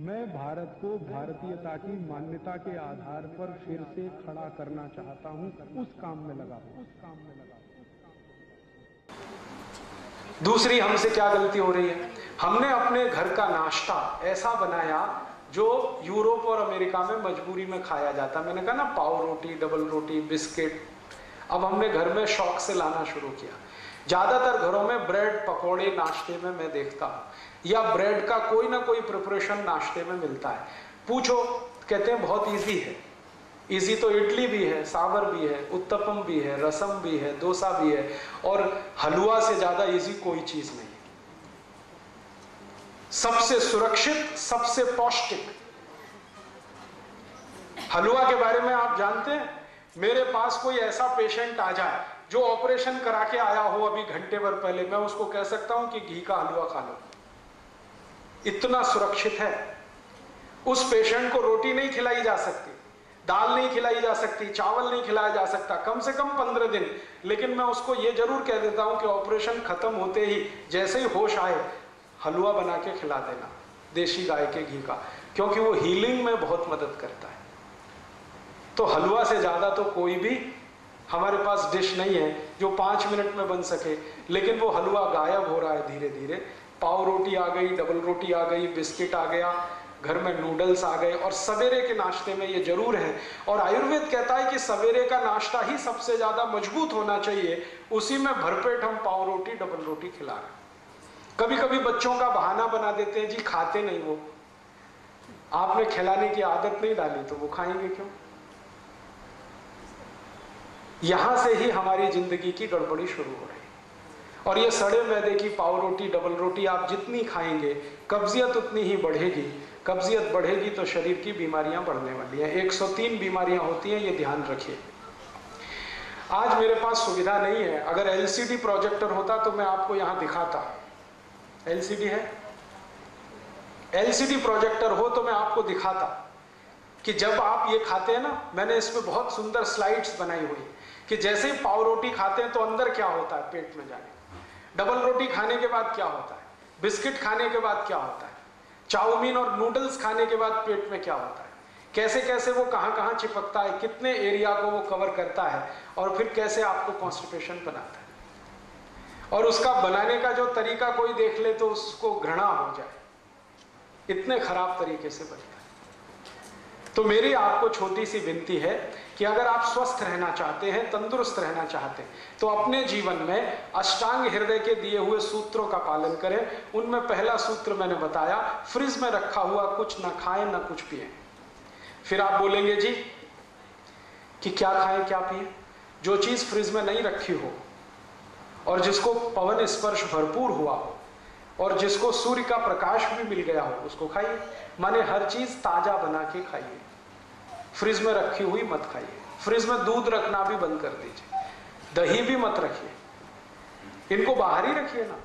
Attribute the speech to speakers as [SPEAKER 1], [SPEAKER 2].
[SPEAKER 1] मैं भारत को भारतीयता की मान्यता के आधार पर फिर से खड़ा करना चाहता हूँ। उस काम में लगा उस काम में लगा
[SPEAKER 2] दूसरी हमसे क्या गलती हो रही है? हमने अपने घर का नाश्ता ऐसा बनाया जो यूरोप और अमेरिका में मजबूरी में खाया जाता। मैंने कहा ना, पाव रोटी, डबल रोटी, बिस्किट। अब हमने घर में शौक से लाना शुरू किया। ज़्यादातर घरों में ब्रेड पकौड़े नाश्ते में मैं देखता हूँ, या ब्रेड का कोई ना कोई प्रिपरेशन नाश्ते में मिलता है। पूछो, कहते हैं, बहुत इजी है। इजी तो इडली भी है सांबर भी है, उत्तपम भी है, रसम भी है, डोसा भी है, और हलवा से ज़्यादा इजी कोई चीज़ नहीं सबसे सुरक्षित, सबसे पौष्टिक। हलवा के बारे में आप जानते हैं? मेरे पास कोई ऐसा पेशेंट आ जाए जो ऑपरेशन करा के आया हो अभी घंटे भर पहले, मैं उसको कह सकता हूँ कि घी का हलवा खा लो। इतना सुरक्षित है। उस पेशेंट को रोटी नहीं खिलाई जा सकती, दाल नहीं खिलाई जा सकती, चावल नहीं खिलाया जा सकता, कम से कम पंद्रह दिन। लेकिन मैं उसको यह ज़रूर कह देता हूँ कि ऑपरेशन खत्म होते ही, जैसे ही होश आए, हलवा बना के खिला देना देशी गाय के घी का, क्योंकि वो हीलिंग में बहुत मदद करता है। तो हलवा से ज़्यादा तो कोई भी हमारे पास डिश नहीं है जो पाँच मिनट में बन सके, लेकिन वो हलवा गायब हो रहा है धीरे धीरे पाव रोटी आ गई डबल रोटी आ गई, बिस्किट आ गया, घर में नूडल्स आ गए, और सवेरे के नाश्ते में ये ज़रूर है। और आयुर्वेद कहता है कि सवेरे का नाश्ता ही सबसे ज़्यादा मज़बूत होना चाहिए। उसी में भरपेट हम पाव रोटी डबल रोटी खिला रहे कभी कभी बच्चों का बहाना बना देते हैं, जी, खाते नहीं वो। आपने खिलाने की आदत नहीं डाली तो वो खाएँगे क्यों? यहाँ से ही हमारी ज़िंदगी की गड़बड़ी शुरू हो रही। और ये सड़े मैदे की पाव रोटी, डबल रोटी आप जितनी खाएँगे, कब्जियत उतनी ही बढ़ेगी। कब्जियत बढ़ेगी तो शरीर की बीमारियाँ बढ़ने वाली हैं। 103 बीमारियाँ होती हैं, ये ध्यान रखिए। आज मेरे पास सुविधा नहीं है। अगर एलसीडी प्रोजेक्टर होता तो मैं आपको यहाँ दिखाता। एलसीडी है? एलसीडी प्रोजेक्टर हो तो मैं आपको दिखाता कि जब आप ये खाते हैं ना, मैंने इसमें बहुत सुंदर स्लाइड्स बनाई हुई। कि जैसे ही पाव रोटी खाते हैं तो अंदर क्या होता है पेट में जाने डबल रोटी खाने के बाद क्या होता है? बिस्किट खाने के बाद क्या होता है? चाउमीन और नूडल्स खाने के बाद पेट में क्या होता है? कैसे कैसे वो कहाँ कहाँ चिपकता है? कितने एरिया को वो कवर करता है? और फिर कैसे आपको कॉन्स्टिपेशन बनाता है? और उसका बनाने का जो तरीका कोई देख ले तो उसको घृणा हो जाए। इतने खराब तरीके से बनता है। तो मेरी आपको छोटी सी विनती है कि अगर आप स्वस्थ रहना चाहते हैं, तंदुरुस्त रहना चाहते हैं तो अपने जीवन में अष्टांग हृदय के दिए हुए सूत्रों का पालन करें। उनमें पहला सूत्र मैंने बताया, फ्रिज में रखा हुआ कुछ ना खाएँ, ना कुछ पिए। फिर आप बोलेंगे, जी, कि क्या खाएँ, क्या पिए? जो चीज़ फ्रिज में नहीं रखी हो और जिसको पवन स्पर्श भरपूर हुआ हो और जिसको सूर्य का प्रकाश भी मिल गया हो, उसको खाइए। माने हर चीज़ ताज़ा बना के खाइए। फ्रिज में रखी हुई मत खाइए। फ्रिज में दूध रखना भी बंद कर दीजिए। दही भी मत रखिए। इनको बाहर ही रखिए ना।